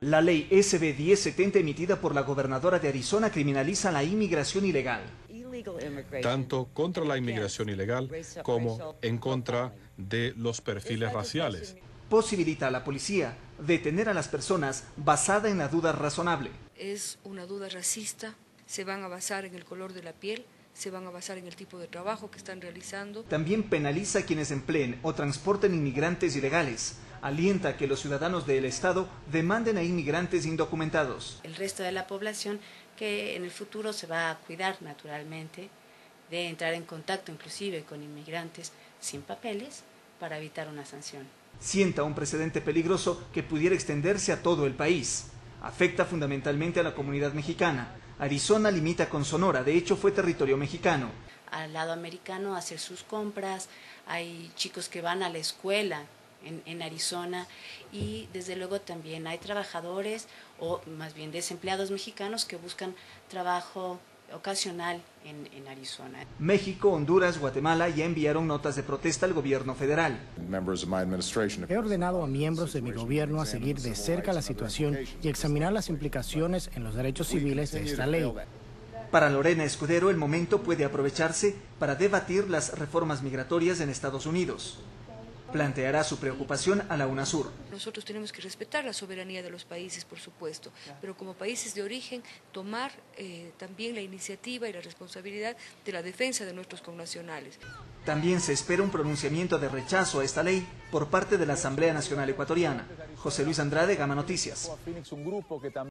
La ley SB 1070 emitida por la gobernadora de Arizona criminaliza la inmigración ilegal. tanto contra la inmigración ilegal como en contra de los perfiles raciales. Posibilita a la policía detener a las personas basada en la duda razonable. Es una duda racista, se van a basar en el color de la piel, se van a basar en el tipo de trabajo que están realizando. También penaliza a quienes empleen o transporten inmigrantes ilegales. Alienta a que los ciudadanos del Estado demanden a inmigrantes indocumentados. El resto de la población que en el futuro se va a cuidar naturalmente de entrar en contacto inclusive con inmigrantes sin papeles para evitar una sanción. Sienta un precedente peligroso que pudiera extenderse a todo el país. Afecta fundamentalmente a la comunidad mexicana. Arizona limita con Sonora, de hecho fue territorio mexicano. Al lado americano hacer sus compras, hay chicos que van a la escuela en, en, Arizona y desde luego también hay trabajadores o más bien desempleados mexicanos que buscan trabajo ocasional en, en, Arizona. México, Honduras, Guatemala ya enviaron notas de protesta al gobierno federal. He ordenado a miembros de mi gobierno a seguir de cerca la situación y examinar las implicaciones en los derechos civiles de esta ley. Para Lorena Escudero, el momento puede aprovecharse para debatir las reformas migratorias en Estados Unidos planteará su preocupación a la UNASUR. Nosotros tenemos que respetar la soberanía de los países, por supuesto, pero como países de origen tomar eh, también la iniciativa y la responsabilidad de la defensa de nuestros connacionales. También se espera un pronunciamiento de rechazo a esta ley por parte de la Asamblea Nacional Ecuatoriana. José Luis Andrade, Gama Noticias.